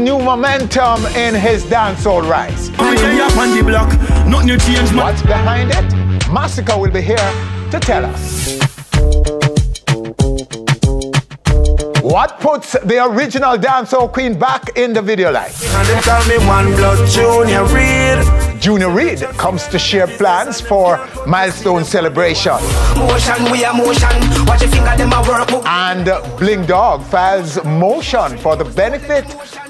New momentum in his dancehall rise. What's behind it? Masicka will be here to tell us. What puts the original dancehall queen back in the video light? Junior Reid comes to share plans for milestone celebration. Motion, we are motion. Watch your finger, them work. And Bling Dawg files motion for the benefit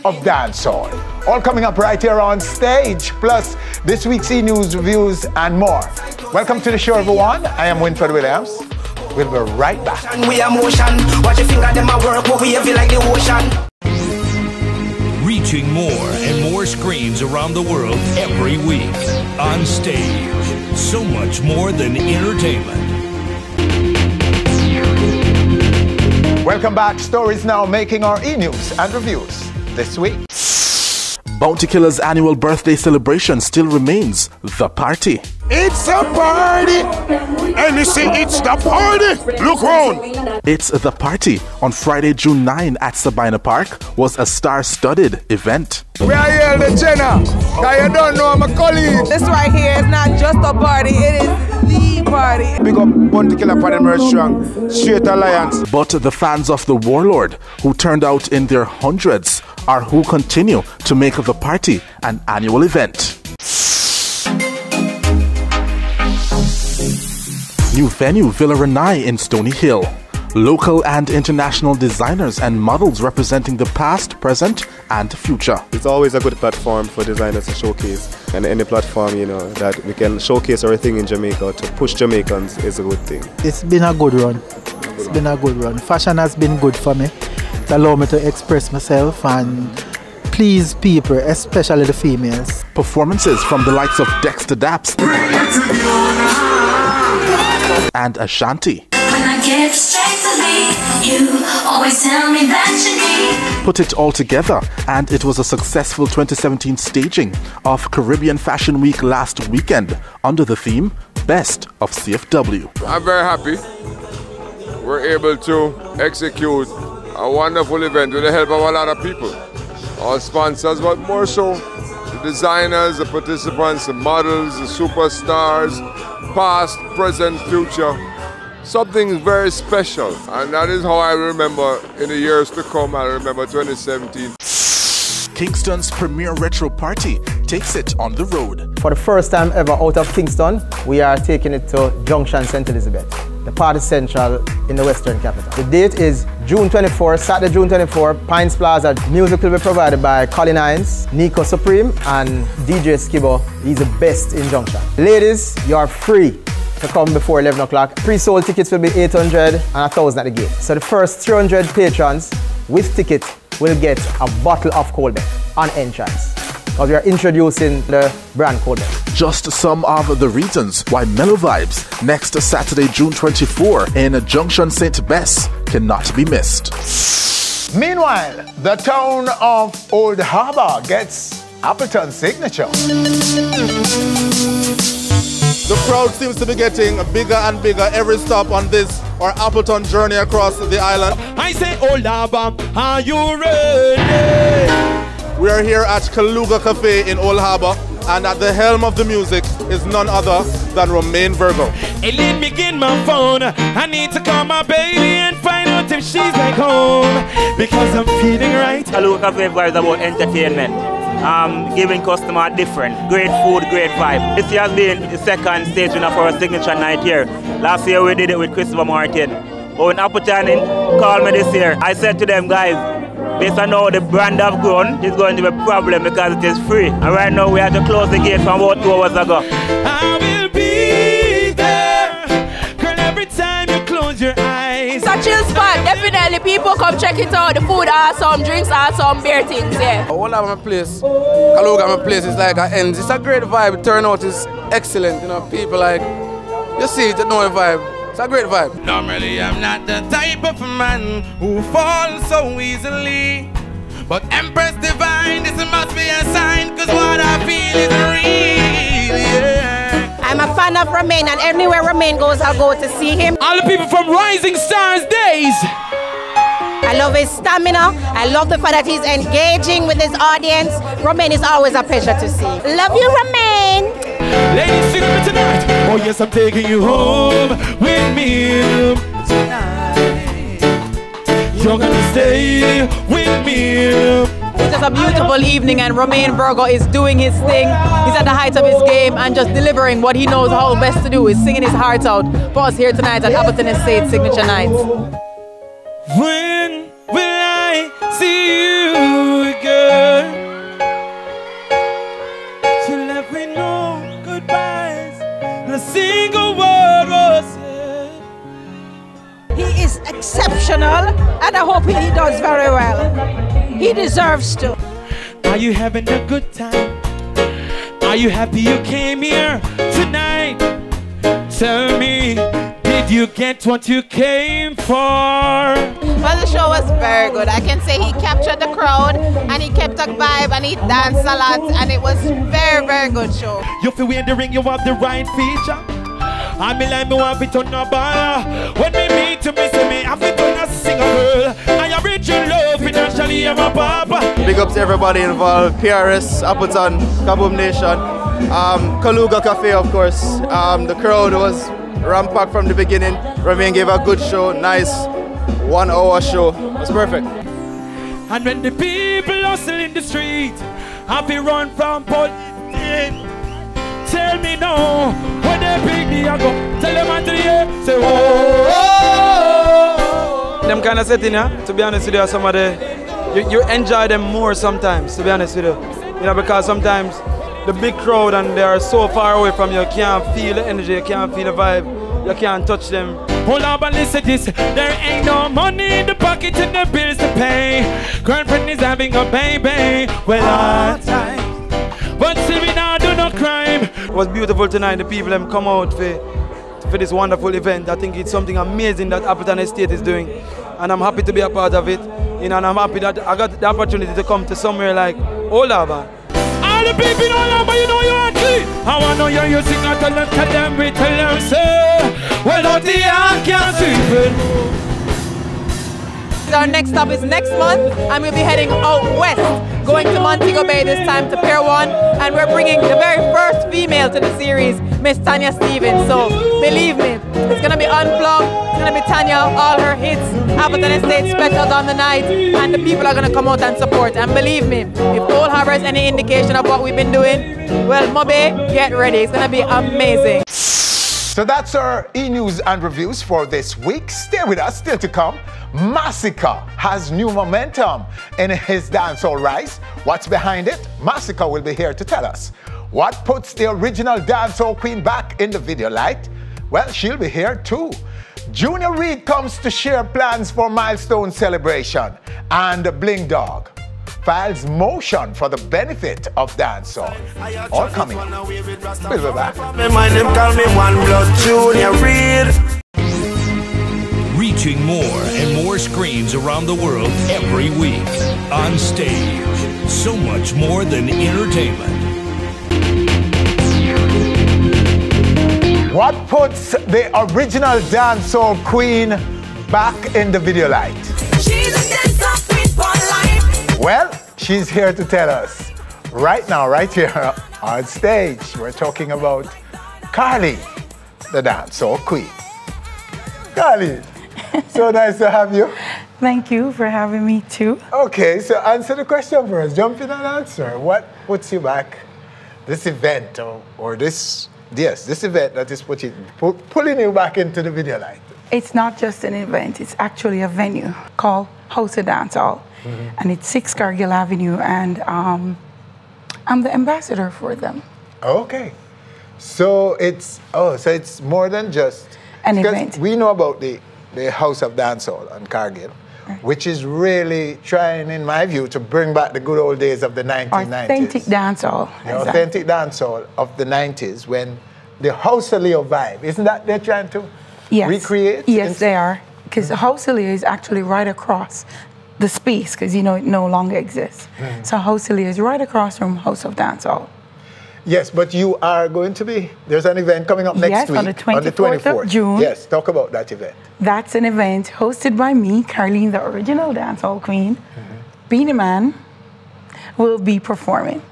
of dancehall. All coming up right here on stage, plus this week's E News reviews and more. Welcome to the show, everyone. I am Winford Williams. We'll be right back. We are motion. Watch your finger, them work. We like the ocean reaching more and more screens around the world every week. On stage, so much more than entertainment. Welcome back. Stories now making our e news and reviews this week. Bounty Killer's annual birthday celebration still remains the party. It's a party! And you see, it's the party! Look round! It's the party on Friday, June 9 at Sabina Park was a star-studded event. We are here, the Jenna. Cause you don't know I'm a colleague. This right here is not just a party, it is the party. Big up Bounty Killer Party Merch Strong, Straight Alliance. But the fans of the Warlord, who turned out in their hundreds, are who continue to make the party an annual event. New venue Villa Ronai in Stony Hill. Local and international designers and models representing the past, present, and future. It's always a good platform for designers to showcase, and any platform you know that we can showcase everything in Jamaica to push Jamaicans is a good thing. It's been a good run. It's been a good run. Fashion has been good for me. It allowed me to express myself and please people, especially the females. Performances from the likes of Dexta Daps and Ashanti. Put it all together, and it was a successful 2017 staging of Caribbean Fashion Week last weekend under the theme Best of CFW. I'm very happy we're able to execute a wonderful event with the help of a lot of people. All sponsors, but more so the designers, the participants, the models, the superstars, past, present, future. Something very special, and that is how I remember in the years to come. I remember 2017. Kingston's premier retro party takes it on the road. For the first time ever out of Kingston, we are taking it to Junction St. Elizabeth, the party central in the Western capital. The date is June 24, Saturday, June 24, Pines Plaza. Music will be provided by Colin Hines, Nico Supreme, and DJ Skibo. He's the best in Junction. Ladies, you are free to come before 11 o'clock. Pre-sold tickets will be 800 and 1,000 at the gate. So the first 300 patrons with ticket will get a bottle of Cold on entrance. Because we are introducing the brand Cold Just some of the reasons why Mellow Vibes next Saturday, June 24 in Junction St. Bess cannot be missed. Meanwhile, the town of Old Harbour gets Appleton's signature. The crowd seems to be getting bigger and bigger every stop on this or Appleton journey across the island. I say, Old Harbour, um, are you ready? We are here at Kaluga Cafe in Old Harbour, and at the helm of the music is none other than Romain Virgo. Hey, let me get my phone. I need to call my baby and find out if she's back home because I'm feeling right. Kaluga Cafe is about entertainment um, giving customer different. Great food, great vibe. This year has been the second staging of our signature night here. Last year we did it with Christopher Martin. But when Appleton called me this year, I said to them, guys, based on how the brand have grown, it's going to be a problem because it is free. And right now we had to close the gate from about two hours ago. You close your eyes. It's a chill spot, definitely. People come check it out. The food awesome, drinks awesome, beer things, yeah. All of my place, Kaluga, my place is like a ends. It's a great vibe. Turnout is excellent. You know, people like, you see it, you know the vibe. It's a great vibe. Normally, I'm not the type of man who falls so easily. But Empress Divine, this must be a sign, cause what I feel is real, yeah. I'm a fan of Romain, and everywhere Romain goes, I'll go to see him. All the people from Rising Stars Days. I love his stamina. I love the fact that he's engaging with his audience. Romain is always a pleasure to see. Love you, Romain. Ladies, sing me tonight. Oh yes, I'm taking you home with me tonight. You're gonna stay with me. It's just a beautiful evening, and Romain Virgo is doing his thing. He's at the height of his game and just delivering what he knows how best to do. Is singing his heart out for us here tonight at Appleton Estate Signature Nights. When will I see you again? She left me no goodbyes, not a single word was said. He is exceptional, and I hope he does very well. He deserves to. Are you having a good time? Are you happy you came here tonight? Tell me, did you get what you came for? Well, the show was very good. I can say he captured the crowd and he kept a vibe and he danced a lot and it was very, very good show. You feel when the ring you have the right feature. I mean like me want to turn a bar. When me meet you, me say me have to turn a singer girl. I original love financially I'm a papa. Big up to everybody involved. PRS, Appleton, Kaboom Nation, um, Kaluga Cafe of course. Um, the crowd was rampacked from the beginning. Romain gave a good show, nice one hour show. It was perfect. And when the people hustle in the street, happy run from politics. Tell me now, when they pick me, I go tell them unto the air, say oh. Them kind of setting, yeah. To be honest with you, some of the you, you enjoy them more sometimes. To be honest with you, you know because sometimes the big crowd and they are so far away from you, you can't feel the energy, you can't feel the vibe, you can't touch them. Hold on, but listen this. There ain't no money in the pocket and the bills to pay. Girlfriend is having a baby. Well, hard time. But still we not do no crime. It was beautiful tonight. The people them come out for, for this wonderful event. I think it's something amazing that Appleton Estate is doing. And I'm happy to be a part of it. You know, and I'm happy that I got the opportunity to come to somewhere like Olava. All the people in Olava, you know you're key. I want to know you're using a tell them, tell them, we tell them, say, well, out the I can't sweep it. Our next stop is next month, and we'll be heading out west, going to Montego Bay this time to Pier 1, and we're bringing the very first female to the series, Miss Tanya Stephens. So believe me, it's gonna be unplugged, it's gonna be Tanya, all her hits, Appleton Estate specials on the night, and the people are gonna come out and support. And believe me, if Old Harbor is any indication of what we've been doing, well, Mobe, get ready, it's gonna be amazing. So that's our e-news and reviews for this week. Stay with us, still to come. Masicka has new momentum in his dancehall rise. What's behind it? Masicka will be here to tell us. What puts the original dancehall queen back in the video light? Well, she'll be here too. Junior Reid comes to share plans for milestone celebration. And Bling Dawg files motion for the benefit of dancehall. All coming. We'll be back. My name call me One Blood Junior Reid. Reaching more and more screens around the world every week. On stage. So much more than entertainment. What puts the original dancehall queen back in the video light? Well, she's here to tell us. Right now, right here on stage, we're talking about Carly, the dancehall queen. Carly, so nice to have you. Thank you for having me too. Okay, so answer the question for us. Jump in and answer. What puts you back? This event or, or this, yes, this event that is putting, pu- pulling you back into the video light. It's not just an event, it's actually a venue called House of Dance Hall. And it's 6 Cargill Avenue, and um, I'm the ambassador for them. Okay. So it's oh, so it's more than just An event. We know about the the House of Dancehall on Cargill, which is really trying, in my view, to bring back the good old days of the 1990s. Authentic dance hall. The authentic dancehall of the 90s when the House of Leo vibe, isn't that they're trying to Yes. recreate? Yes, they are. Because of Leo is actually right across the space, because you know it no longer exists. Mhm. So House of Leo is right across from House of Dance Hall. Yes, but you are going to be. There's an event coming up next Yes, week on the 24th of June. Yes, talk about that event. That's an event hosted by me, Carlene, the original dancehall queen. Beenie Man will be performing.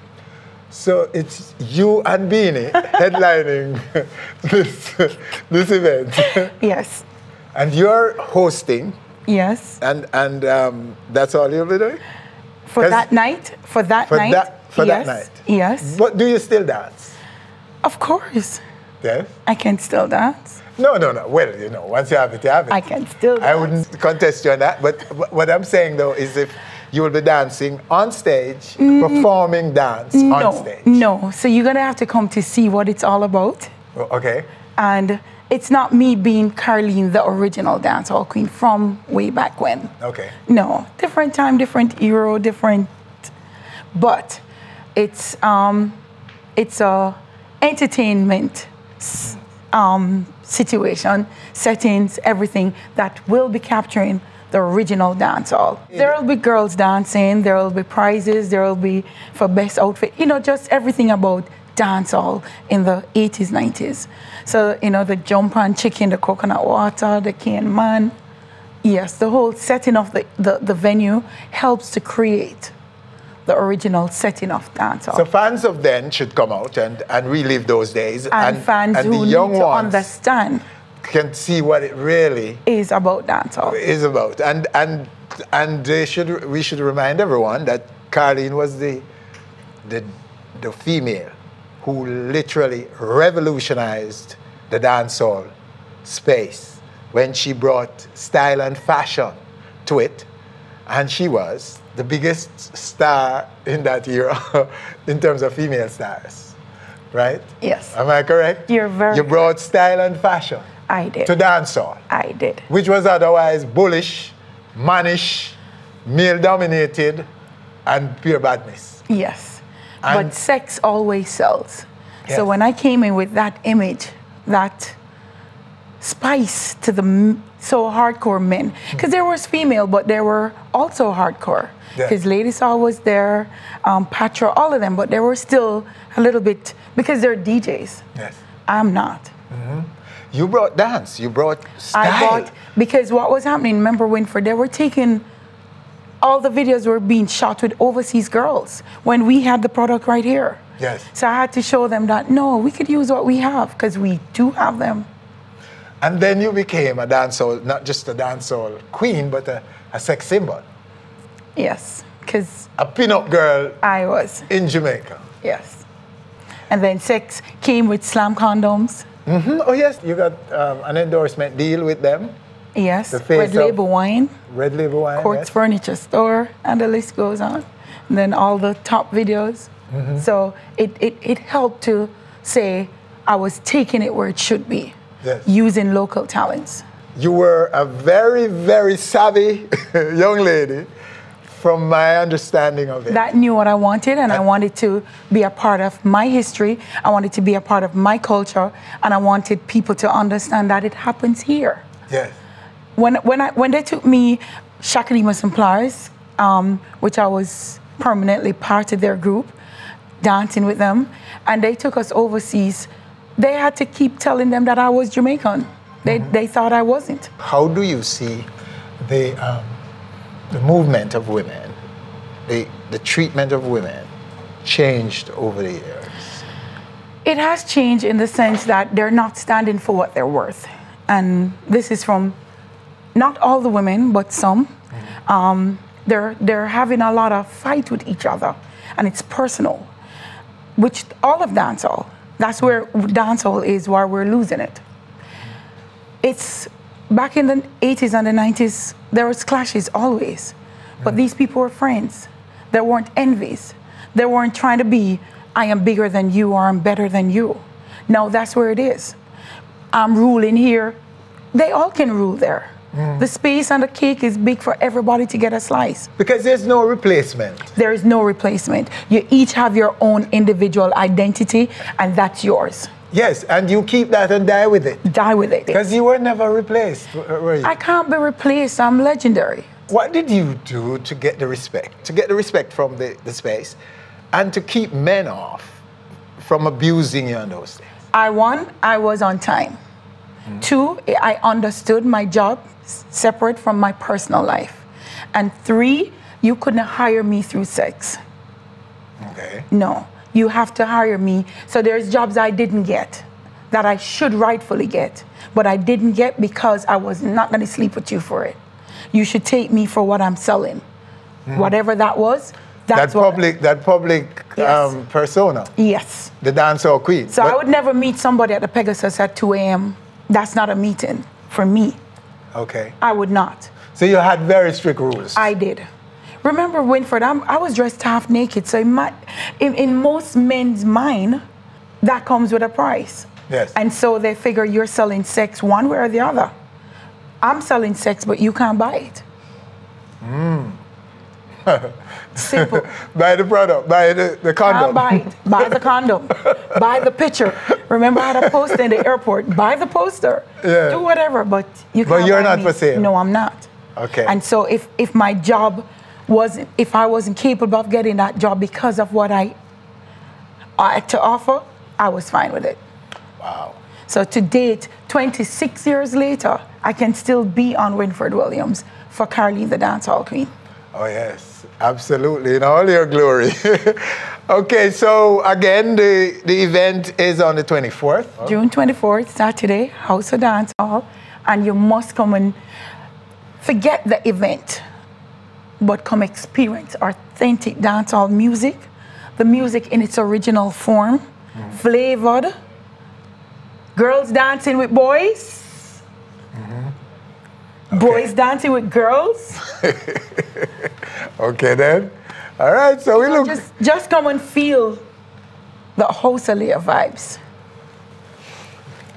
So it's you and Beenie headlining this this event. Yes. And you're hosting. Yes. And and um, that's all you'll be doing. For that night, for that For night. that for yes, that night. Yes. But do you still dance? Of course. Yes. I can still dance. No, no, no. Well, you know, once you have it, you have it. I can still I wouldn't contest you on that. But what I'm saying though is if you will be dancing on stage, mm. performing dance no, on stage. no. So you're gonna have to come to see what it's all about. Oh, okay. And it's not me being Carlene, the original dancehall queen from way back when. Okay. No, different time, different era, different. But it's um, it's a entertainment um, situation, settings, everything that will be capturing the original dancehall. There will be girls dancing. There will be prizes. There will be for best outfit. You know, just everything about dancehall in the 80s, 90s. So you know, the jump on chicken, the coconut water, the cane man. Yes, the whole setting of the, the, the venue helps to create the original setting of dancehall. So fans of then should come out and, and relive those days. and, fans and who the young need to ones understand can see what it really is about dancehall. is about. And and and they should we should remind everyone that Carlene was the the the female who literally revolutionized the dancehall space when she brought style and fashion to it. And she was the biggest star in that era in terms of female stars. Right? Yes. Am I correct? You're very You brought style and fashion I did. to dancehall I did. which was otherwise bullish, mannish, male dominated, and pure badness. Yes. And- but sex always sells. Yes. So when I came in with that image, that spice to the so hardcore men, because there was female, but there were also hardcore. Yeah. Because Lady Saw was there, um, Patra, all of them, but there were still a little bit because they're DJs. Yes. I'm not. You brought dance, you brought style. I bought because what was happening, remember Winford, they were taking all the videos were being shot with overseas girls when we had the product right here. Yes. So I had to show them that no, we could use what we have because we do have them. And then you became a dancehall, not just a dancehall queen, but a, a sex symbol. Yes, because A pin-up girl I was. in Jamaica. Yes. And then sex came with slam condoms. hmm Oh yes, you got um, an endorsement deal with them. Yes. The Red label wine, Red Label Wine. Quartz yes. Furniture Store, and the list goes on. And then all the top videos. Mhm. So it, it, it helped to say I was taking it where it should be, Yes. using local talents. You were a very, very savvy young lady, from my understanding of it. That knew what I wanted, and I wanted to be a part of my history. I wanted to be a part of my culture, and I wanted people to understand that it happens here. Yes. When, when, I, when they took me, Chaka Demus and Pliers, um, which I was permanently part of their group, dancing with them, and they took us overseas, they had to keep telling them that I was Jamaican. They, they thought I wasn't. How do you see the, um, the movement of women, the, the treatment of women changed over the years? It has changed in the sense that they're not standing for what they're worth. And this is from not all the women, but some. Um, they're, they're having a lot of fight with each other, and it's personal, which all of dancehall, that's where dancehall is, where we're losing it. It's back in the 80s and the 90s, there was clashes always, but these people were friends. There weren't envies. They weren't trying to be, I am bigger than you or I'm better than you. No, that's where it is. I'm ruling here. They all can rule there. The space and the cake is big for everybody to get a slice. Because there's no replacement. There is no replacement. You each have your own individual identity, and that's yours. Yes, and you keep that and die with it. Die with it. Because you were never replaced, uh, were you? I can't be replaced. I'm legendary. What did you do to get the respect, to get the respect from the, the space, and to keep men off from abusing you on those things? I one, I was on time. Hmm. Two, I understood my job separate from my personal life. And three, you couldn't hire me through sex. Okay. No, you have to hire me. So there's jobs I didn't get that I should rightfully get, but I didn't get because I was not going to sleep with you for it. You should take me for what I'm selling. Whatever that was, that's that public, that public um, persona. Yes. The dancehall queen. So I would never meet somebody at the Pegasus at 2 a.m. That's not a meeting for me. Okay. I would not. So you had very strict rules. I did. Remember, Winford, I'm, I was dressed half naked. So in, my, in, in most men's mind, that comes with a price. Yes. And so they figure you're selling sex one way or the other. I'm selling sex, but you can't buy it. Mm. Simple. buy the product, buy the, the condom. Buy it. Buy the condom. buy the picture. Remember, I had a poster in the airport. Buy the poster. Yeah. Do whatever, but you But can't you're buy not me. for sale. No, I'm not. Okay. And so if, if my job wasn't, if I wasn't capable of getting that job because of what I, I had to offer, I was fine with it. Wow. So to date, 26 years later, I can still be on Winford Williams for Carly the Dancehall Queen. Oh, yes, absolutely, in all your glory. okay, so again, the, the event is on the 24th. June 24th, Saturday, House of Dance Hall, and you must come and forget the event, but come experience authentic dancehall music, the music in its original form, flavored, girls dancing with boys, mm-hmm. Boys dancing with girls. Okay, then. All right, so we look. Just, just come and feel the of vibes.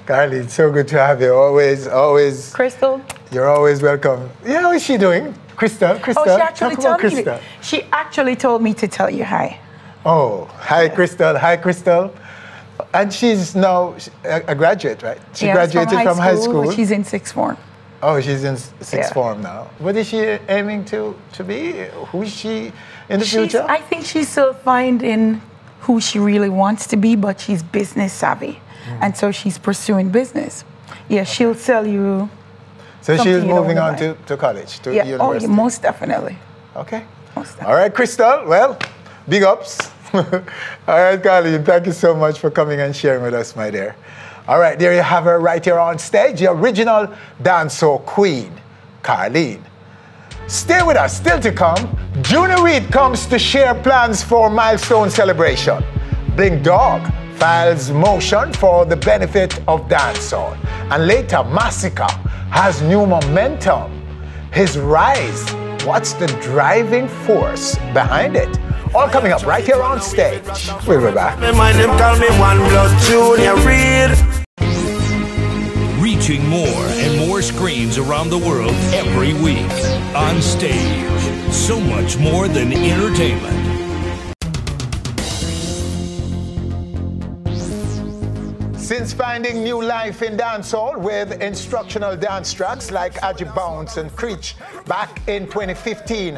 Carly, it's so good to have you. Always, always. Crystal? You're always welcome. Yeah, how is she doing? Crystal, Crystal. Oh, she actually told me. To, she actually told me to tell you hi. Oh, hi, Crystal. Hi, Crystal. And she's now a, graduate, right? She Yes, graduated from high school. She's in sixth form. Oh, she's in sixth Yeah. form now. What is she aiming to, to be? Who is she in the She's- future? I think she's still finding who she really wants to be, but she's business savvy, Hmm. and so she's pursuing business. Yeah, she'll sell you. so she's moving on to, to college, to yeah, oh, yeah, university. most definitely. Okay. All right, Crystal. Well, big ups. All right, Carlene, thank you so much for coming and sharing with us, my dear. All right, there you have her right here on stage, the original dancehall queen, Carlene. Stay with us, still to come. Junior Reid comes to share plans for milestone celebration. Bling Dawg files motion for the benefit of dancehall. And later, Masicka has new momentum. His rise, what's the driving force behind it? All coming up right here on stage. We'll be back. Me mind them call me one blood Junior Reid. Reaching more and more screens around the world every week. On stage. So much more than entertainment. Since finding new life in dancehall with instructional dance tracks like Agi Bounce and Creech back in 2015,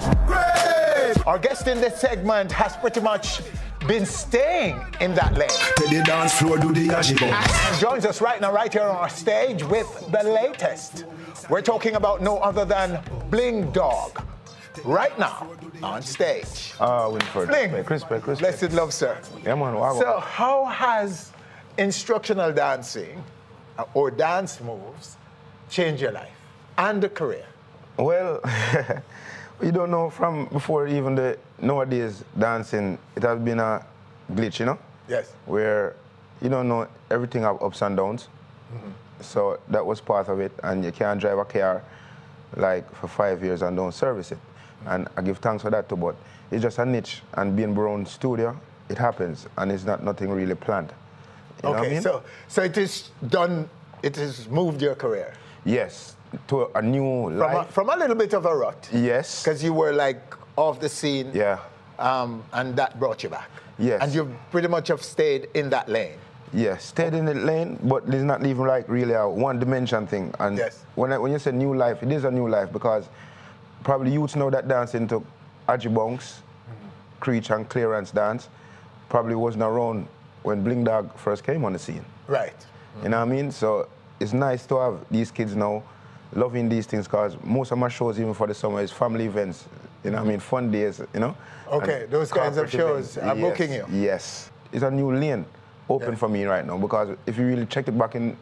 our guest in this segment has pretty much been staying in that lane. The dance floor do the Agi And joins us right now, right here on our stage with the latest. We're talking about no other than Bling Dawg. Right now, on stage. Ah, Winford. Bling. Crispy, crispy. Blessed love, sir. Yeah, man. Wow. So, how has instructional dancing uh, or dance moves change your life and the career? Well, you don't know from before even the nowadays dancing, it has been a glitch, you know? Yes. Where you don't know everything have ups and downs. So that was part of it. And you can't drive a car like for five years and don't service it. And I give thanks for that too, but it's just a niche. And being Brown studio, it happens and it's not nothing really planned. You what I okay, mean? so so it is done. It has moved your career Yes, to a new from a, life. from a little bit of a rut. Yes. Because you were like off the scene. Yeah. Um, and that brought you back. Yes. And you pretty much have stayed in that lane. Yes, stayed in the lane, but it's not even like really a one dimension thing. And Yes. when, I, when you say new life, it is a new life because probably youths know that dancing to Aji Bonks, Creech and clearance dance probably wasn't around when Bling Dawg first came on the scene. Right. You know what I mean? So it's nice to have these kids now loving these things because most of my shows, even for the summer, is family events. You know what I mean? Fun days, you know? Okay, And those kinds of shows events. are Yes, booking you. Yes. It's a new lane open for me right now because if you really check it back in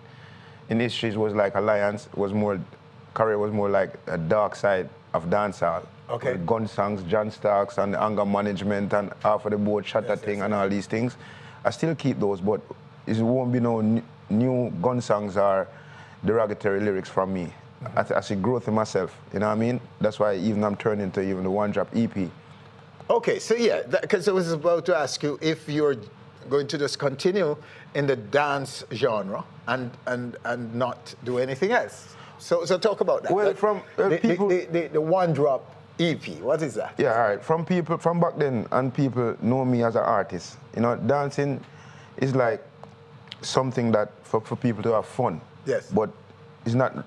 in history, it was like Alliance was more, career was more like a dark side of dancehall. Okay. Gun songs, John Starks, and anger management, and half of the board shutter thing, and all these things. I still keep those, but it won't be no new gun songs or derogatory lyrics from me. I, th- I see growth in myself. You know what I mean? That's why even I'm turning to even the one drop EP. Okay, so yeah, because I was about to ask you if you're going to just continue in the dance genre and and and not do anything else. So so talk about that. Well, Like, from, uh, the, people- the, the, the one drop EP. What is that? Yeah, all right. From people from back then, and people know me as an artist. You know, dancing is like something that for, for people to have fun. Yes. But it's not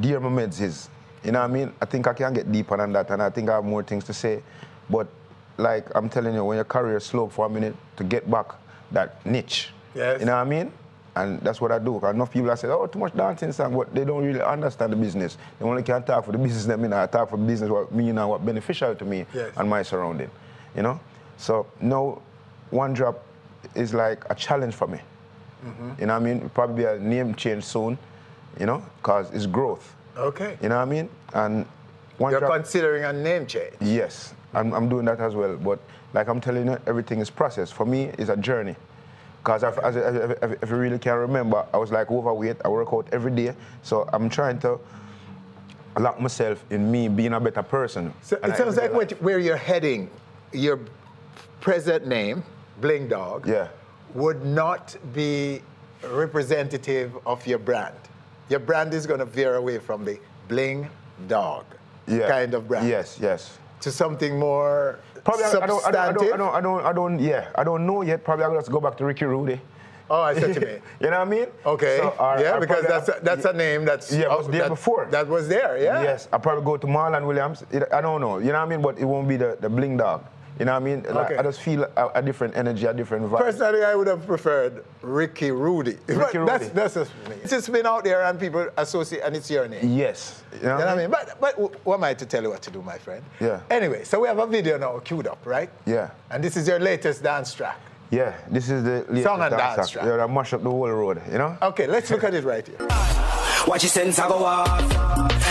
dear my meds is. You know what I mean? I think I can get deeper than that, and I think I have more things to say. But like I'm telling you, when your career slow for a minute to get back that niche. Yes. You know what I mean? And that's what I do. enough people are saying, oh, too much dancing song, but they don't really understand the business. They only can talk for the business you know, I talk for business what me and what beneficial to me Yes. and my surrounding. You know? So now one drop is like a challenge for me. Mhm. You know what I mean? Probably a name change soon, you know, because it's growth. Okay. You know what I mean? And one You're drop, considering a name change. Yes, I'm, I'm doing that as well. But like I'm telling you, everything is process. For me, it's a journey. Because if, as- if, if, if you really can remember, I was like overweight. I work out every day. So I'm trying to lock myself in me being a better person. So it sounds like what, where you're heading, your present name, Bling Dawg, Yeah. would not be representative of your brand. Your brand is going to veer away from the Bling Dawg yeah. kind of brand Yes, yes. to something more Probably I, I, don't, I, don't, I, don't, I, don't, I don't, I don't, yeah, I don't know yet. Probably I'll just go back to Ricky Rudy. Oh, I said to me. you know what I mean? Okay. So, or- yeah, or because that's a, I- that's a name that's Yeah, was there that, before. That was there, yeah. Yes, I probably go to Marlon Williams. I don't know, you know what I mean? But it won't be the, the Bling Dawg. You know what I mean? Like, Okay. I just feel a, a different energy, a different vibe. Personally, I would have preferred Ricky Rudy. Ricky That's, Rudy. that's just me. It's just been out there and people associate, and it's your name. Yes. You know, You know what I mean? But, but who am I to tell you what to do, my friend? Yeah. Anyway, so we have a video now queued up, right? Yeah. And this is your latest dance track. Yeah, this is the latest Song and dance track. track. Yeah, that mash up the whole road, you know? Okay, let's look at it right here. Watch your sense go off.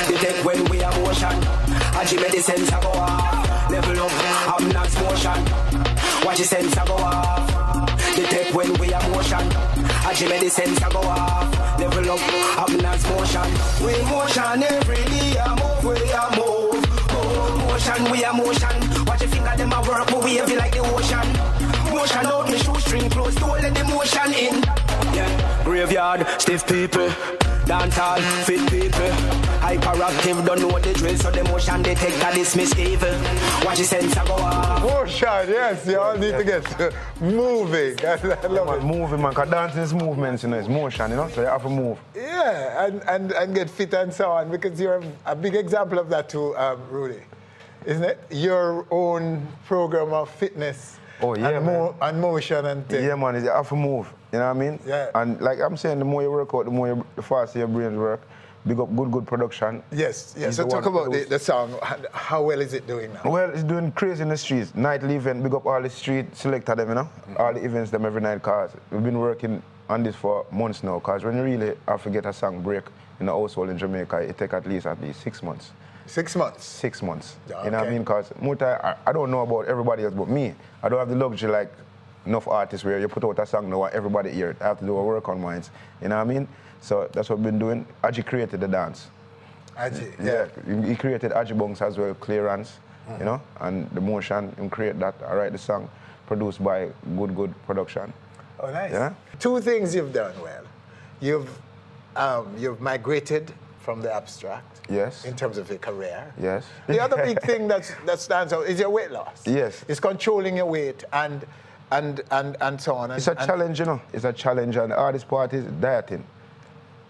The take when we are motion. And you make the sense I go off. Level up, I'm not motion. Watch your sense I go off. The take when we are motion. I make the sense I go off. Level up, I'm not motion. We motion every day. I move, we are move. Oh, motion, we are motion. Watch your finger, them a work, but we it like the ocean. Motion out, me shoestring close, don't let the motion in. Yeah, graveyard, stiff people. Dance hall, fit people. Hyperactive, don't know the drill, so the motion detector dismiss evil. Watch your sense I go off. Motion, yes, you all need to get moving. I love Man, it. moving, man, because dancing is movements, you know, it's motion, you know? So you have to move. Yeah, and, and, and get fit and so on, because you're a big example of that too, um, Rudy. Isn't it? Your own program of fitness Oh, yeah, and, mo- and motion and things. Yeah, man, you have to move. You know what I mean? Yeah. And like I'm saying, the more you work out, the more you, the faster your brains work. Big up good, good production. Yes, yes. He's So talk about the, the song. How well is it doing now? Well, it's doing crazy in the streets. Nightly event, big up all the street selector them, you know? Mm-hmm. All the events them every night, cause we've been working on this for months now, cause when you really have to get a song break in a household in Jamaica, it take at least at least six months. Six months? Six months. Yeah, You know what I mean? Cause time, I, I don't know about everybody else but me. I don't have the luxury like enough artists where you put out a song now and everybody hear it. I have to do a work on mine. You know what I mean? So that's what we've been doing. Aji created the dance. Aji, Yeah, he he created Aji Bunks as well, clearance, you know, and the motion, and create that. I write the song, produced by Good Good Production. Oh, nice. Yeah? Two things you've done well. You've, um, you've migrated from the abstract Yes. in terms of your career. Yes. The other big thing that's, that stands out is your weight loss. Yes. It's controlling your weight and, and, and, and so on. And, It's a challenge, you know. It's a challenge, and the hardest part is dieting.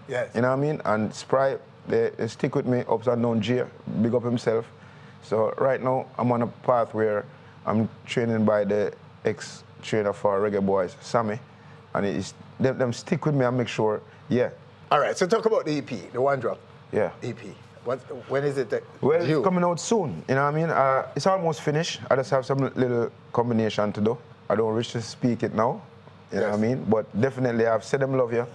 Yes. You know what I mean? And Sprite, they, they stick with me ups and down J, big up himself. So right now, I'm on a path where I'm training by the ex trainer for Reggae Boys, Sammy, and it's, them, them stick with me and make sure, yeah. All right, so talk about the EP, the one drop Yeah. EP. What, when is it that Well, due? it's coming out soon. You know what I mean? Uh, it's almost finished. I just have some little combination to do. I don't wish to speak it now. You know what I mean? But definitely, I've said them love you.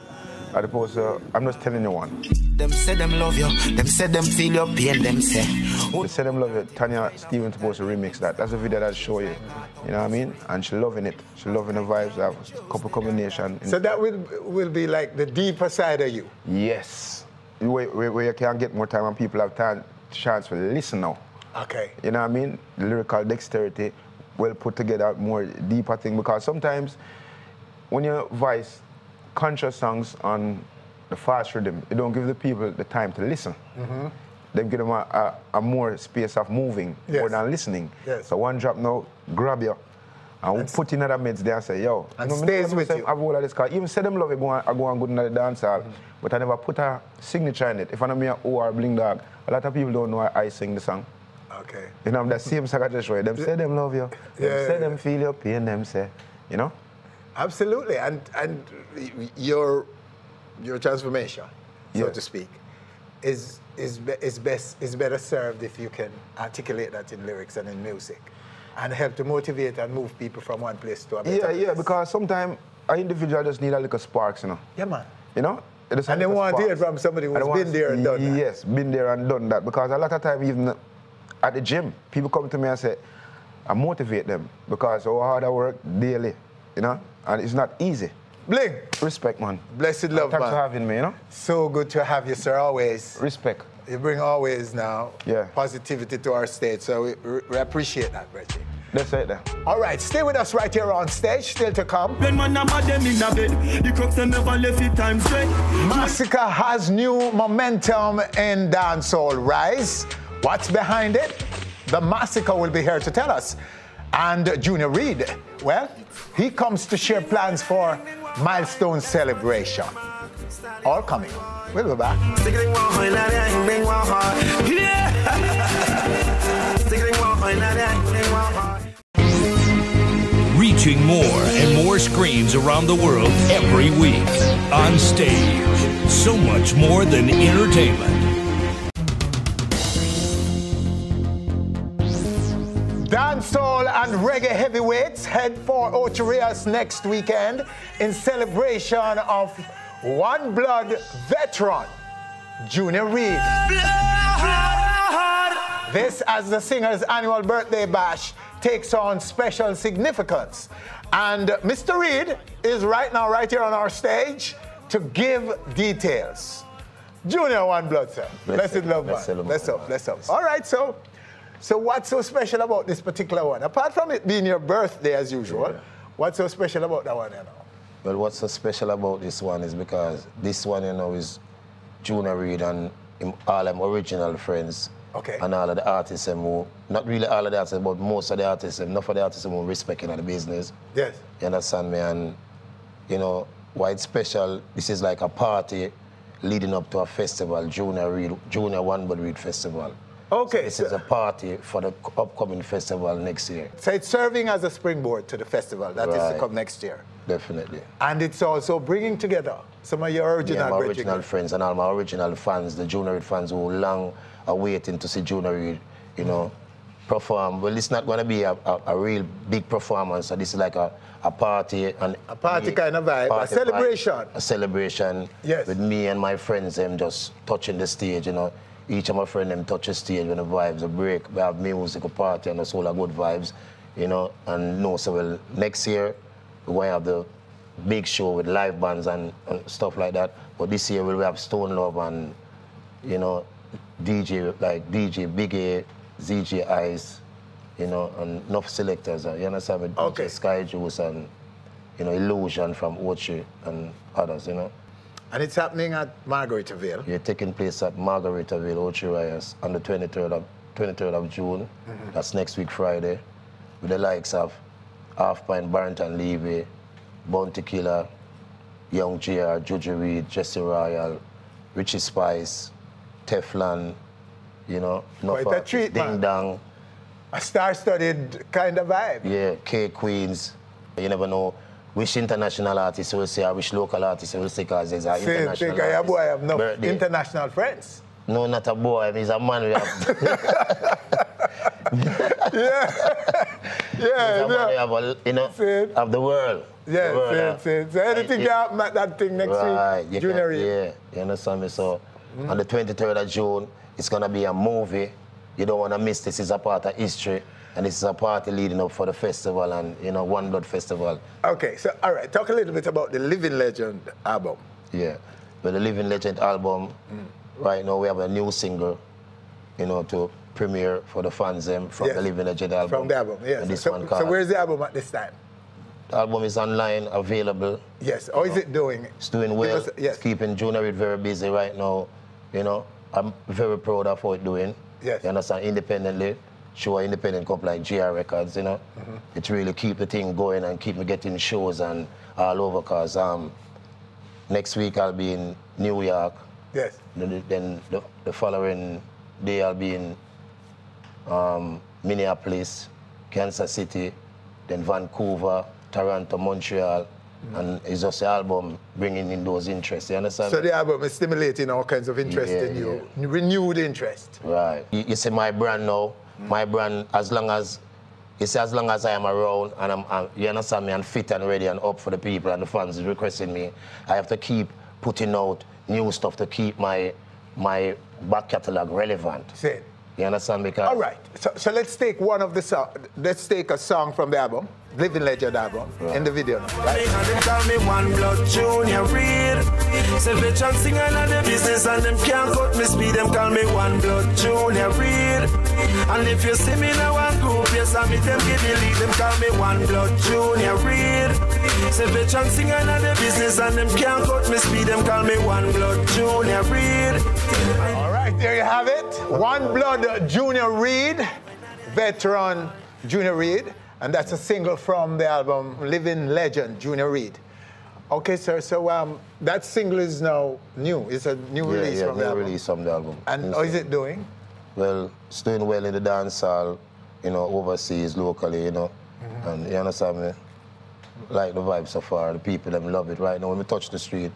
As opposed to, I'm just telling you one. Them say them love you, them say them feel your pain, them say. They say them love you. Tanya Stephens supposed to remix that. That's a video that I show you. You know what I mean? And she loving it. She loving the vibes. I have a couple combination. So that will will be like the deeper side of you. Yes. Where, where, where you can get more time and people have time, chance to listen now. Okay. You know what I mean? Lyrical dexterity, well put together, more deeper thing. Because sometimes when you voice conscious songs on the fast rhythm, you don't give the people the time to listen. Mm-hmm. They give them a, a, a more space of moving more than listening. Yes. So one drop now, grab you. And we put in other mates there and say, yo, And you know, stays with you. I have all of this car. Even say them love it, go I go on good in the dance hall. Mm-hmm. But I never put a signature in it. If I know me a O or Bling Dawg, a lot of people don't know I, I sing the song. Okay. You know, that same song I just read. Them say them love you. Yeah, Them Yeah, say yeah, them feel your pain, them say. You know? Absolutely, and and your your transformation, so Yeah. to speak, is is be, is best is better served if you can articulate that in lyrics and in music, and help to motivate and move people from one place to another. Yeah, yeah, because sometimes an individual just need a little sparks, you know. Yeah, man. You know? Just And they want to hear from somebody who's And they want been there and done that. Yes, been there and done that. Because a lot of time, even at the gym, people come to me and say, I motivate them because how hard I work daily, you know? And it's not easy. Bling. Respect, man. Blessed love, Thanks man. for having me, you know? So good to have you, sir. Always. Respect. You bring always now Yeah. positivity to our state, so we, we appreciate that, Reggie. That's it then. All right, stay with us right here on stage. Still to come. When man a mad them in a bed, the crooks them never left it time straight. Masicka has new momentum in dancehall rise. What's behind it? The Masicka will be here to tell us. And Junior Reid, well, he comes to share plans for milestone celebration. All coming. We'll be back. Reaching more and more screens around the world every week. On stage. So much more than entertainment. Dancehall and reggae heavyweights head for Ocho Rios next weekend in celebration of One Blood veteran, Junior Reid. This, as the singer's annual birthday bash, takes on special significance. And Mr. Reid is right now, right here on our stage, to give details. Junior One Blood, sir. Blessed, love, man. Bless up, bless up. All right, so, so what's so special about this particular one? Apart from it being your birthday as usual, what's so special about that one, you know? Well, what's so special about this one is because this one, you know, is Junior Reid and him, all them original friends. Okay. And all of the artists them who, not really all of the artists, but most of the artists, enough of the artists who respect in the business. Yes. You understand me? And, you know, why it's special, this is like a party leading up to a festival, Junior Reid, Junior One Blood Reid Festival. Okay. This is a party for the upcoming festival next year. So it's serving as a springboard to the festival that is to come next year. Definitely. And it's also bringing together some of your original Yeah, my original friends and all my original fans, the Junior Reid fans who long are waiting to see Junior Reid, you know, perform. Well, it's not going to be a, a, a real big performance. So this is like a, a party. And A party kind of vibe, a celebration. vibe, a celebration Yes. with me and my friends, them just touching the stage, you know. Each of my friends, them touch the stage when the vibes are break. We have music, a party, and it's all a good vibes, you know. And no, so well, next year, we're going to have the big show with live bands and, and stuff like that. But this year, we'll have Stone Love and, you know, DJ, like DJ Big A, ZJ Ice, you know, and enough selectors. uh, You understand? With Okay. DJ Sky Juice and, you know, Illusion from Ochi and others, you know. And it's happening at Margaritaville. You're taking place at Margaritaville, Ocho Rios, on the 23rd of, 23rd of June. Mhm. That's next week, Friday, with the likes of Half Pint, Barrington Levy, Bounty Killer, Young GR, Juju Reed, Jesse Royal, Richie Spice, Teflon, you know, Quite a treat, Ding man. Dong, A star-studded kind of vibe. yeah, K Queens, You never know which international artist will say or which local artist will say because there's an Say, international think I artist. boy have no birthday. international friends. No, not a boy. He's a man. We have, yeah, he's a man we yeah. have, you know, of the world. Yeah, the world, say, uh, say, so anything it- can happen at that thing next right, week, Junior can, Yeah, you understand me? So on the 23rd of June, it's gonna be a movie. You don't wanna miss this. It's a part of history. And this is a party leading up for the festival and you know, One Blood Festival. Okay, so all right, talk a little bit about the Living Legend album. Yeah. But the Living Legend album, right now we have a new single, you know, to premiere for the fans them from Yes. the Living Legend album. From the album, yes. And this so, one so where's the album at this time? the album is online, available. Yes. How is it doing? It's doing well. Because- yes. It's keeping Junior Reid very busy right now. You know, I'm very proud of how it's doing. Yes. You understand? Independently. Show an independent company like JR Records, you know. Mm-hmm. It really keep the thing going and keep me getting shows and all over cause um, next week I'll be in New York. Yes. Then, then the, the following day I'll be in um, Minneapolis, Kansas City, then Vancouver, Toronto, Montreal, and it's just the album bringing in those interests. You understand? So the album is stimulating all kinds of interest Yeah, in you, renewed interest. Right. You, you see my brand now, my brand, as long as, you see, as long as I am around and I'm, I'm, you understand me, and fit and ready and up for the people and the fans is requesting me, I have to keep putting out new stuff to keep my, my back catalog relevant. Say. You understand? Because All right. So, so let's take one of the song. Let's take a song from the album, Living Legend album, in the video. Now, They call me one blood Junior Reid. Salvation singer and the business and them can't cut me speed. Them call me one blood Junior Reid. And if you see me now one group, yes I meet them give me lead. Them call me one blood Junior Reid. Salvation singer and the business and them can't cut me speed. Them call me one blood Junior Reid. All right, there you have it. One Blood Junior Reid, veteran Junior Reid, and that's a single from the album Living Legend Junior Reid. Okay, sir. So um, that single is now new. It's a new yeah, release yeah, from the new album. release from the album. And how is it doing? Well, it's doing well in the dance hall, you know, overseas, locally, you know. Mm-hmm. And you understand me? Like the vibe so far, the people them love it. Right now, when we touch the street,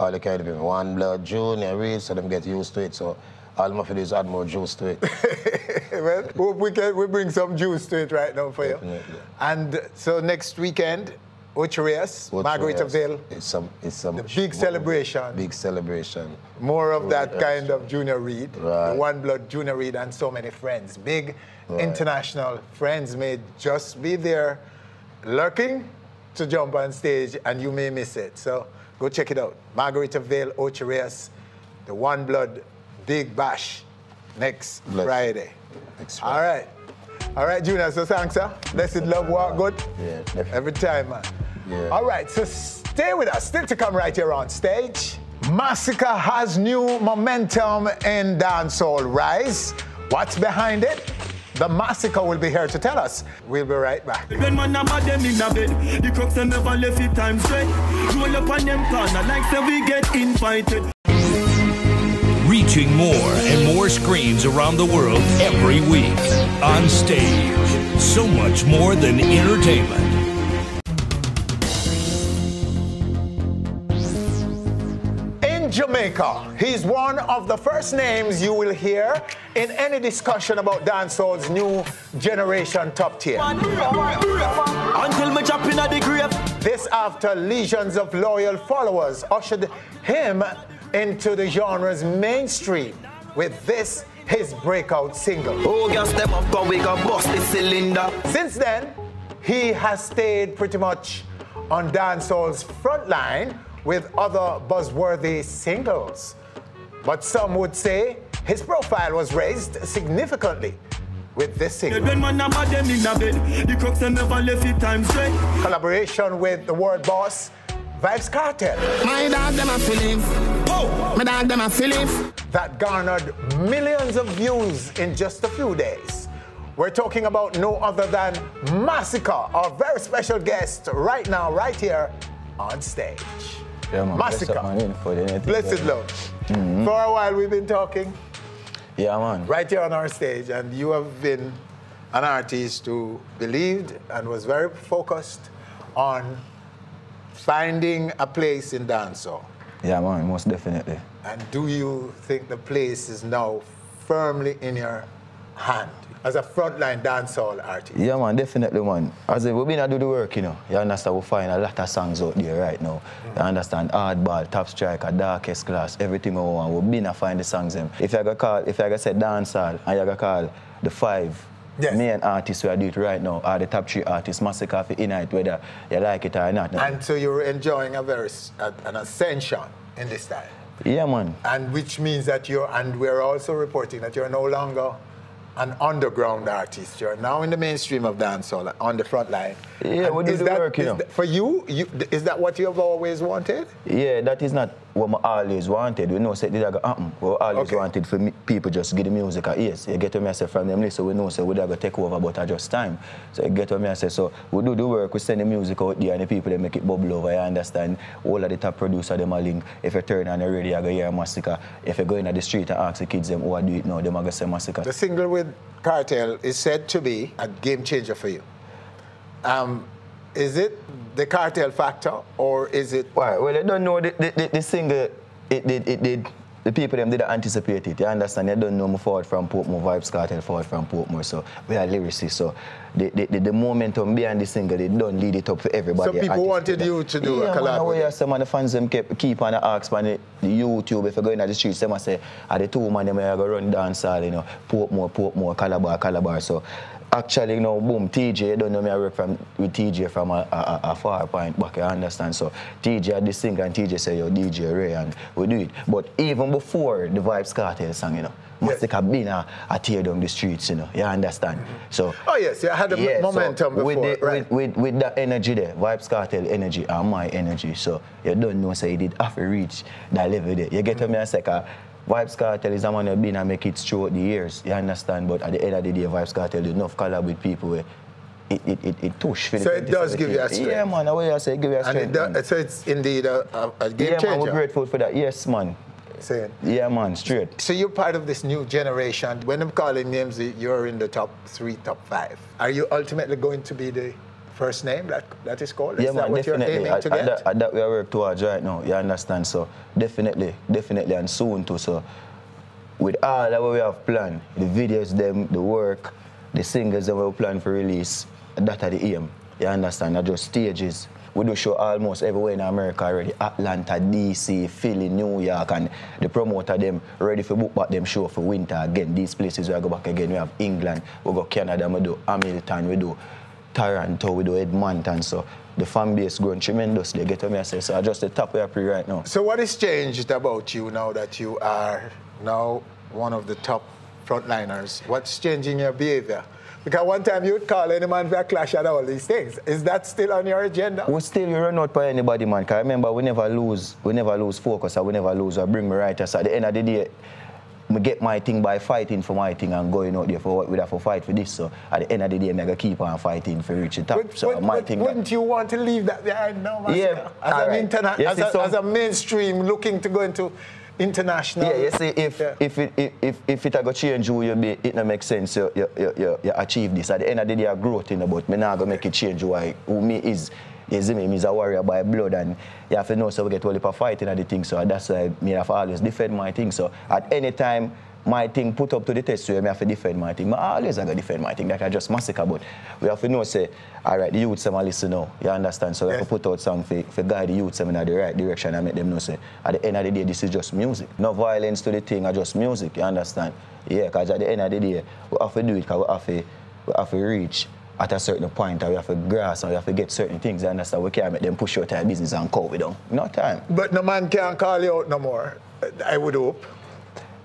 all the kind of people, one blood, junior, read, so them get used to it. So all I'm do is add more juice to it. well, hope we can we bring some juice to it right now for you. And so next weekend, Ocho Rios, Margarita Vale, It's some, it's some the big celebration. big celebration. More of that Right. kind of Junior the Right. One Blood Junior Reid, and so many friends. Big Right. international friends may just be there lurking to jump on stage, and you may miss it. So go check it out. Margarita Vale, Ocho Rios, the One Blood Big Bash next Bless. Friday. Next All right. All right, Junior. So thanks, sir. Blessed love, walk good. Yeah, Every time, man. Yeah. All right, so stay with us. Still to come right here on stage. Masicka has new momentum in dancehall rise. What's behind it? The Masicka will be here to tell us. We'll be right back. When man a bad them in a bed, the crooks them never left it time straight. Roll up on them corner like say we get invited. Reaching more and more screens around the world every week. On stage. So much more than entertainment. In Jamaica, he's one of the first names you will hear in any discussion about dancehall's new generation top tier. Until me jump in the grave. This after legions of loyal followers ushered him into the genre's mainstream with this his breakout single. Oh, gas them up, cause we got bust the cylinder. Since then, he has stayed pretty much on dancehall's front line with other buzzworthy singles. But some would say his profile was raised significantly with this single. When man a bad them in a bed, the crooks them never left it time straight. Collaboration with the World Boss, Vybz Kartel. My dog them a feeling. Oh, my dog them a feeling. that garnered millions of views in just a few days. We're talking about no other than Masicka, our very special guest right now, right here on stage. Yeah, man. Masicka. Bless up, man. For the anything, Blessed man. love. Mhm. For a while we've been talking Yeah, man. right here on our stage, and you have been an artist who believed and was very focused on finding a place in dancehall. Yeah, man, most definitely. And do you think the place is now firmly in your hand as a frontline dancehall artist? Yeah, man, definitely, man. As we've been to do the work, you know, you understand, we find a lot of songs out there right now. Mm. You understand, Hardball, Top Striker, Darkest Class, everything we want. We've been to find the songs them. If I go call, if I go say dancehall, and you go call the five Yes. main artists who are doing it right now are the top three artists, Masicka for Unite, whether you like it or not. And so you're enjoying a very an ascension in this time. Yeah, man. And which means that you're, and we're also reporting that you're no longer an underground artist. You're now in the mainstream of dancehall, on the front line. Yeah, and we do the that, work, you know. for you, you, is that what you've always wanted? Yeah, that is not what I always wanted. We know say did that happen. We always okay. wanted for me, people just give the music a yes. You get to me I say from them list, so we know say we go take over, but I just time. So you get to me I say so we do the work, we send the music out there and the people they make it bubble over. You understand? All of the top producer them a link. If you turn on the radio, you go hear Masicka. If you go in the street and ask the kids them who do it now, them are gonna say Masicka. The single with Kartel is said to be a game changer for you. Um, is it the Kartel factor or is it? Why? Well, I don't know the, the, the, single. It did. It did. The people them didn't anticipate it. You understand? They don't know me forward from Portmore, Vybz Kartel forward from Portmore. So we are lyricists. So the, the, the, the, momentum behind the single, they don't lead it up for everybody. So people wanted you to do yeah, a collab. With some of the fans them keep, keep on the ask man the, the YouTube if you go in the streets, them say, are the two man them are go run dance all, you know, Portmore, Portmore, Calabar, Calabar. So actually, you know, boom, TJ, don't know me, I work from, with TJ from a, a, a far point back, I understand. So TJ had this thing and TJ say, yo, DJ Ray, and we do it. But even before the Vybz Kartel song, you know, must have been a, a tear down the streets, you know, you understand? Mm-hmm. So Oh yes, yeah, I had a yeah, momentum so before, with, the, right? with, with, with that energy there, Vybz Kartel energy and my energy, so you don't know, say so you did have to reach that level there. You get mm-hmm. me a second, Vybz Kartel is a man who been and make it throughout the years, you understand? But at the end of the day, Vybz Kartel did enough collab with people where it, it, it, it push for So it does give you a strength? Yeah, man, the way I say, give you a strength. And it so it's indeed a, a, a game yeah, changer? Yeah, man, we're grateful for that. Yes, man. Saying. Yeah, man, straight. So you're part of this new generation. When I'm calling names, you're in the top three, top five. Are you ultimately going to be the first name that, that is called? Is yeah, that man, what definitely. you're aiming to I, get? That, that we are working towards right now, you understand? So definitely, definitely, and soon too. So with all that we have planned, the videos, them, the work, the singles that we plan for release, that are the aim. You understand? Not just stages. We do show almost everywhere in America already. Atlanta, DC, Philly, New York, and the promoter them ready for book back them show for winter again. These places we go back again. We have England, we go Canada, we do Hamilton, we do Toronto, we do Edmonton. So the fan base growing tremendously. Get what I say. So I just the top where I pre right now. So what has changed about you now that you are now one of the top frontliners? What's changing your behavior? Because one time you would call any man for a clash and all these things. Is that still on your agenda? We still you run out by anybody, man. Because remember, we never lose, we never lose focus, and we never lose or bring me right. So at the end of the day, I get my thing by fighting for my thing and going out there for what we have to fight for this. So at the end of the day, I'm going to keep on fighting for reach the top. So my but thing wouldn't you want to leave that behind now, Yeah. As, an right. interna- yes, as, a, as a mainstream looking to go into international. Yeah, you see, if yeah. if it if, if, if it go change who you be, it not make sense. You, you, you, you, you achieve this. At the end of the day, you're growth in but me not gonna make it change why who me is. You see me, me's a warrior by blood and you have to know so we get all the fighting and the thing. So that's why me have always defend my thing. So at any time my thing put up to the test, so I have to defend my thing. I always have to defend my thing, like I just Masicka, but we have to know, say, all right, the youths them listen now, you understand? So we have to put out something for, for guide the youths them in the right direction and make them know, say, at the end of the day, this is just music. No violence to the thing, it's just music, you understand? Yeah, because at the end of the day, we have to do it because we have to, we have to reach at a certain point, and we have to grasp and we have to get certain things, you understand? We can't make them push out our business and call we down. No time. But no man can't call you out no more, I would hope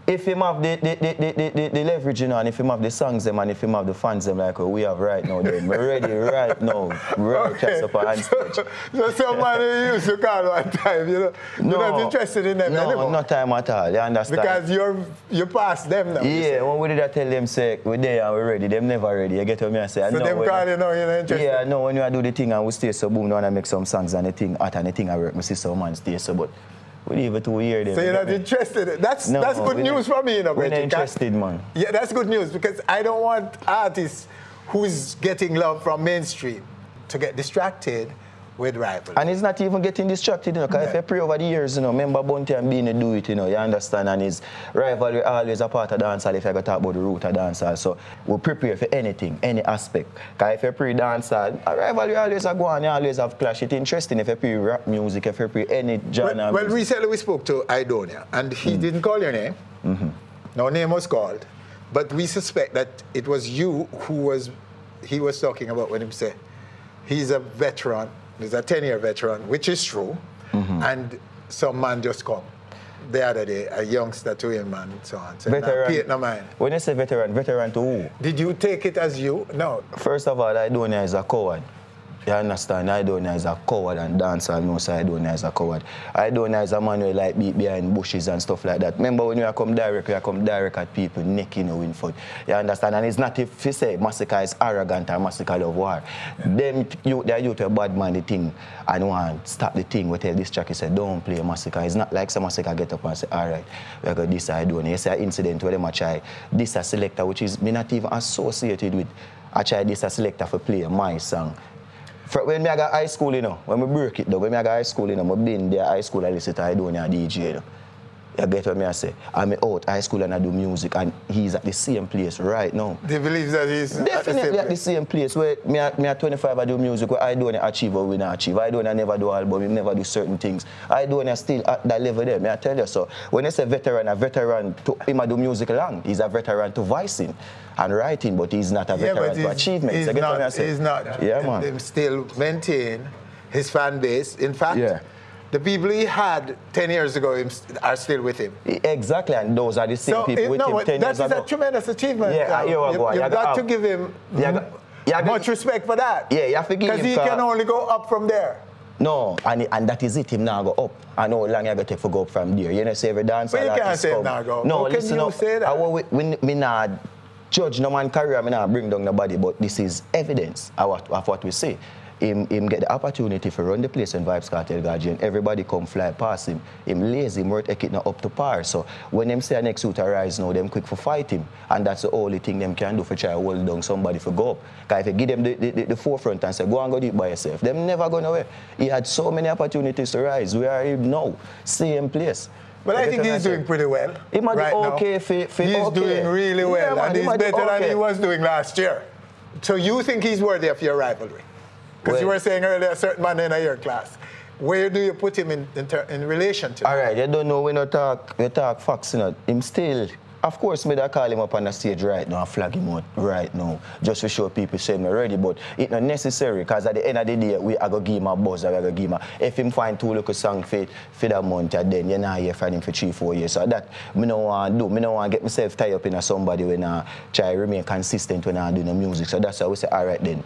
if him have the, the, the, the, the, the leverage, you know, and if him have the songs them and if him have the fans them like we have right now, then we're ready right now, right okay. up. So, so somebody used to call one time, you know, no, you're not interested in them no, anymore. No, time at all, you understand? Because you're, you past them now. Yeah, when we did I tell them, say, we're there and we're ready, them never ready, you get what me I say? So know them call you now, you're not interested? Yeah, no, when you do the thing and we stay so boom, now I make some songs and the thing, at and the thing I work, my sister man stay so, but we leave it two years. So you're not interested? That's no, that's good news for me, you know, We're not interested, man. Yeah, that's good news because I don't want artists who's getting love from mainstream to get distracted with rivalry. And he's not even getting distracted, you know, because if you pray over the years, you know, remember Bounty and Beenie do it, you know, you understand, and his rivalry always a part of dancehall if you go talk about the root of dancehall. So we prepare for anything, any aspect. Because if you pray dancehall, a rivalry always a go on, you always have clash. It's interesting if you pray rap music, if you pray any genre. Well, well, recently we spoke to Aidonia, and he Hmm. didn't call your name. Mhm. No name was called, but we suspect that it was you who was he was talking about when he said he's a veteran, he's a 10-year veteran, which is true, Mm-hmm. and some man just come the other day, a youngster to him man, and so on. So Veteran. it no mind. When you say veteran, veteran to who? Did you take it as you? No. First of all, Aidonia is a coward. You understand? Aidonia is a coward and dancer knows Aidonia is a coward. Aidonia is a man who like beat behind bushes and stuff like that. Remember when you come direct, you come direct at people, neck you know, in foot. You understand? And it's not if you say Masicka is arrogant or Masicka love war. Them you they you to a bad man the thing and want stop the thing. Tell this track, he said, don't play Masicka. It's not like some Masicka get up and say, all right, we got this Aidonia. You say an incident where them a try this a selector, which is me not even associated with. I try this a selector for play my song. For when me I got high school, you know, when we break it down, when me I got high school, you know, me been there high school, I listen to Aidonia DJ, you know. You get what me I say? I'm out high school and I do music and he's at the same place right now. You believe that he's Definitely at the same at the same place where me, at- me at 25 I do music where I don't achieve or we not achieve. I don't I never do album, we never do certain things. I don't still at that level there. Me I tell you so. When I say veteran, a veteran to him I do music long. He's a veteran to voicing and writing, but he's not a veteran but to achievements. he's get what me I not, say? he's not. Yeah, man. Still maintain his fan base. In fact, the people he had 10 years ago are still with him. Exactly, and those are the same So, people it- with no, him 10 that years is ago. a tremendous achievement. Yeah, Um, you, go. You've got to give him You got- you got- much respect for that. Yeah, you have to give him... Because he can only go up from there. No, and, and that is it, him now go up. I know how long you got to go up from there. You know, say every dancer But you can't say now go. No, How listen up. say that? I, will- we, me not judge no man career, me not bring down nobody, but this is evidence of what, of what we say. Him, him get the opportunity to run the place in Vybz Kartel Guardian. Everybody come fly past him. Him lazy, him work ethic not up to par. So when them say a next suit arise now, them quick for fight him. And that's the only thing them can do for try to hold down somebody for go up. Because if you give them the, the, the, the forefront and say, go and go do it by yourself, them never going away. He had so many opportunities to rise. We are him now, same place. But I think he's doing pretty well. He might right okay for, for He's okay. doing really Yeah, well, man, and he's better than he was doing last year. So you think he's worthy of your rivalry? Because you were saying earlier, a certain man in your class. Where do you put him in, in, in relation to? All right, you don't know when you talk, you talk facts, you know. Him still, of course, me da call him up on the stage right now and flag him out right now, just to show people say me ready. But it's not necessary, because at the end of the day, we are going to give him a buzz, we are going to give him a, if him find two little song for, for that month, then you're not hear from him for three, four years. So that, me no want to do. Me no want to get myself tied up in a somebody when I try to remain consistent when I do the music. So that's why we say, all right then.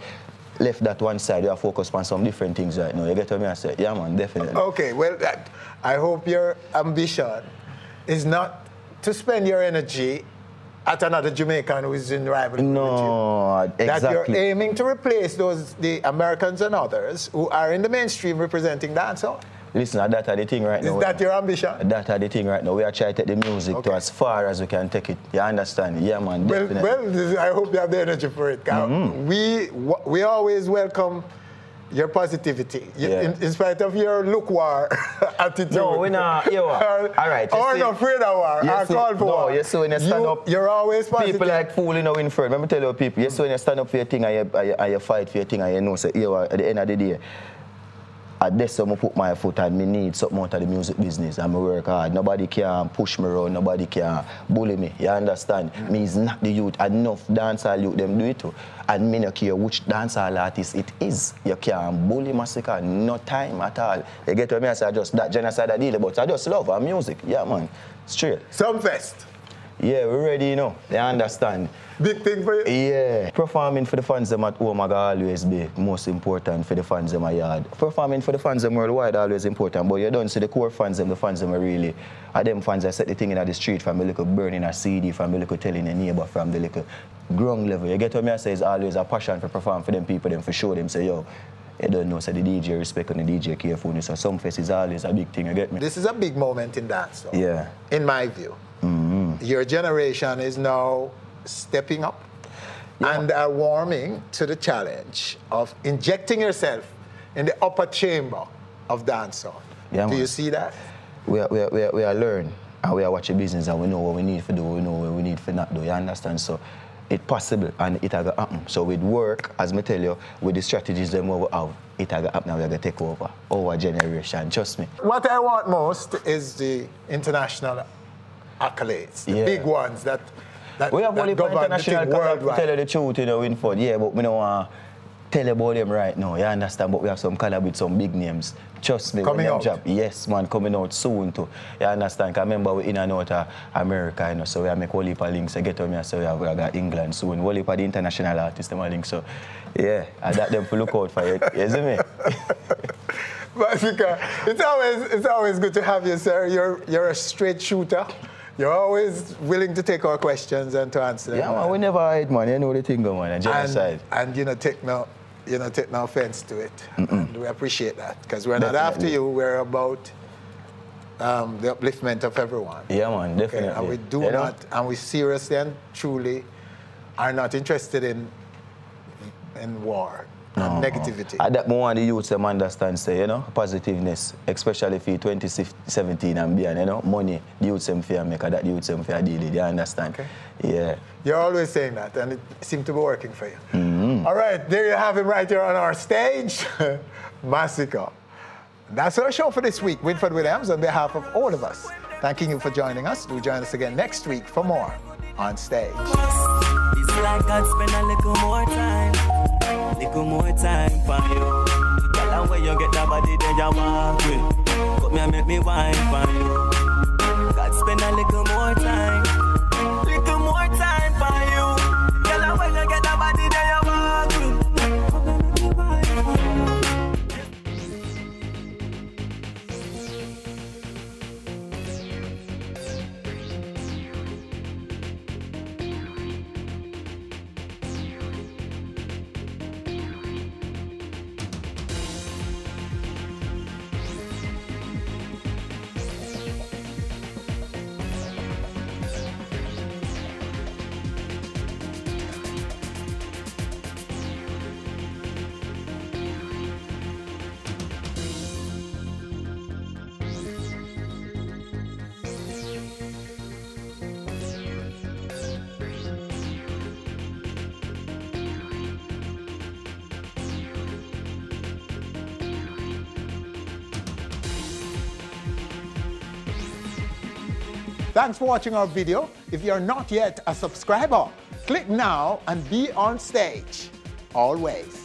Left that one side, you are focused on some different things right now. You get what me I say? Yeah, man, definitely. Okay, well, that, I hope your ambition is not to spend your energy at another Jamaican who is in rivalry No, with you. That you're aiming to replace those the Americans and others who are in the mainstream representing dancehall. Listen, that are the thing right Is now. Is that your ambition? That are the thing right now. We are trying to take the music to as far as we can take it. You understand? Yeah, man. Well, Definitely. well, I hope you have the energy for it. 'cause Mm-hmm. We we always welcome your positivity, Yeah. in, in spite of your look war attitude. No, we not- you are. All right. You or not afraid of war. You or call for no, war. you see when you stand up- You're always positive. People like fooling now in. Let me tell you people, you see when you stand up for your thing and you, and you, and you fight for your thing and you know, say, you at the end of the day, at this time I put my foot and me need something out of the music business and me work hard. Nobody can push me around, nobody can bully me. You understand? Me is not the youth. Enough dancehall youth them do it too. And me no care which dancehall artist it is. You can't bully Masicka, no time at all. You get what me I say? I just that Genahsyde I deal but I just love our music. Yeah man. Straight. Sumfest. Yeah, we ready, you know. You understand? Big thing for you? Yeah. Performing for the fans them at home I always be most important for the fans them a yard. Performing for the fans them worldwide always important, but you don't see the core fans them, the fans them are really, are them fans that set the thing in the street from the little burning a CD, from the little telling a neighbor, from the little ground level. You get what me I say? It's always a passion for perform for them people, them for show them, say, yo, you don't know, say the DJ respect and the DJ carefulness. So Sumfest is always a big thing, you get me? This is a big moment in dance, though, Yeah. in my view. Mm-hmm. Your generation is now stepping up and are warming to the challenge of injecting yourself in the upper chamber of dancehall. Yeah, Do man. you see that? we are, we are, we are, we are learn and we are watching business and we know what we need to do, we know what we need to not do. You understand? So it's possible and it has happen. So with work, as I tell you, with the strategies them we have, it will happen and we're going to take over our generation. Trust me. What I want most is the international accolades, the Yeah. big ones that, that, We have only govern international thing collab, to worldwide. tell you the truth, you know, Winford. Yeah, but we don't want tell about them right now. You understand? But we have some collab with some big names. Trust me. Coming out? Drop, yes, man, coming out soon too. You understand? 'Cause remember, we're in and out of America, you know, so we have make whole heap of links. I get on here, so we have, we have got England soon. Heap of the international artists, them link. So, yeah, I got them to look out for you. You see me? Masicka, it's always it's always good to have you, sir. You're you're a straight shooter. You're always willing to take our questions and to answer them. Yeah, man, we never hide, man. You know the thing, go, man. A Genahsyde. and, and you know take no you know take no offense to it. And we appreciate that because we're not after you. We're about um, the upliftment of everyone. Yeah, man, Okay, definitely. and we do not, and we seriously and truly are not interested in in war and negativity. I that more want the youths them understand say, you know, positiveness, especially for 2017 and beyond, you know, money, the youths them fear make, that the youths them fear deal with, you understand? Yeah. You're always saying that, and it seemed to be working for you. Mm-hmm. All right, there you have him right here on our stage, Masicka. That's our show for this week. Winford Williams, on behalf of all of us, thanking you for joining us. Do join us again next week for more on stage. Little more time, for you. Tell her where you get that body, then you walk with. Come here, make me wine for you. God spend a little more time, Thanks for watching our video. If you're not yet a subscriber, click now and be on stage. Always.